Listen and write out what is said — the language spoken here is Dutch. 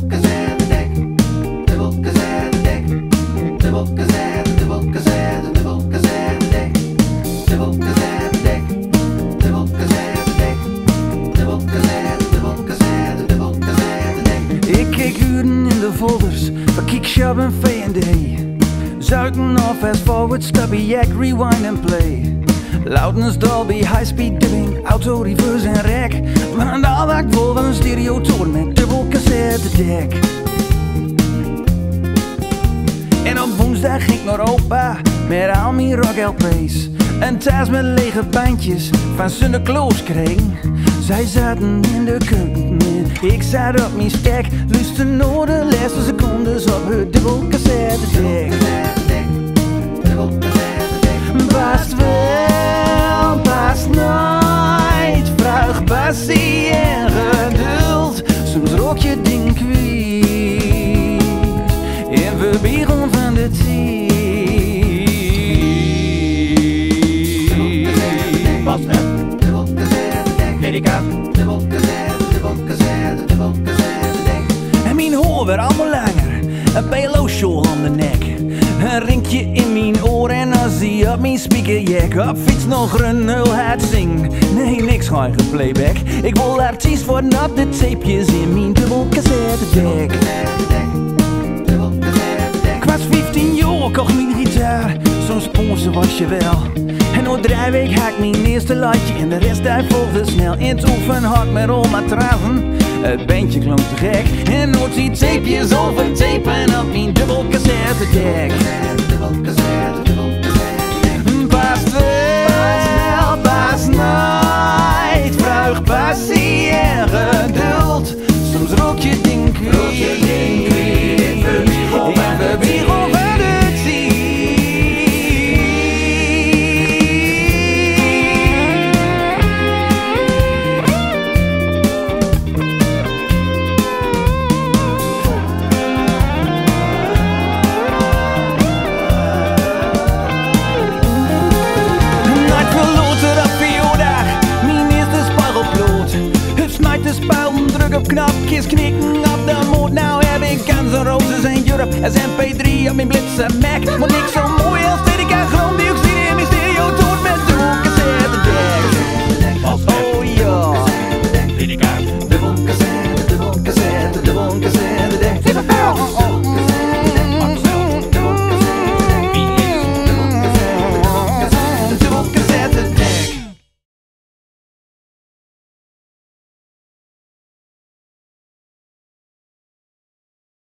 dubbelkazernedek, dubbelkazernedek, dubbelkazerne, dubbelkazerne, dubbelkazernedek, dubbelkazernedek, dubbelkazernedek, dubbelkazerne, dubbelkazerne, dubbelkazernedek. Ik keek uren in de folders van Kickshop en V&D. Zuiden of fast forward, stubby yak, rewind and play. Loudness, Dolby, high speed dubbing, auto, reverse en rec. Maar een daaldak vol van een stereotoon met dubbel cassettedek. En op woensdag ging ik naar opa met al mijn rock LP's. En thuis met lege bandjes van Kloos kreeg. Zij zaten in de keuken, ik zat op mijn stek. Luister naar de laatste secondes op het dubbel cassettedek. Past wel, Soms rook je ding kwijt. In verbiegen van de tijd. Pas hè, Dubbelkazernedek, Erika. dubbelkazerne, dubbelkazerne, dubbelkazernedek. En mijn hoor werd allemaal langer. Een PLO-show om de nek. Een rinkje in mijn oor en als die op mijn speaker jack op fiets nog een nulheid zing. Nee, niks gewoon playback. Ik wil artiest worden op de tapejes in mijn dubbel cassettedek. Ik was 15 jaar, kocht mijn gitaar. Zo'n sponsor was je wel. Ik mijn eerste liedje en de rest daar volgde snel. In het oefen hard met al matrazen. Het bandje klonk te gek. En nooit die tapejes over tapen op mijn dubbel cassettedek. Past wel, past nooit. Vraag passie geduld. Soms rook je ding. op knopjes, knikken op de moed. Nou heb ik Guns N' Roses in Europe als MP3 op mijn blitse Mac. Moet niks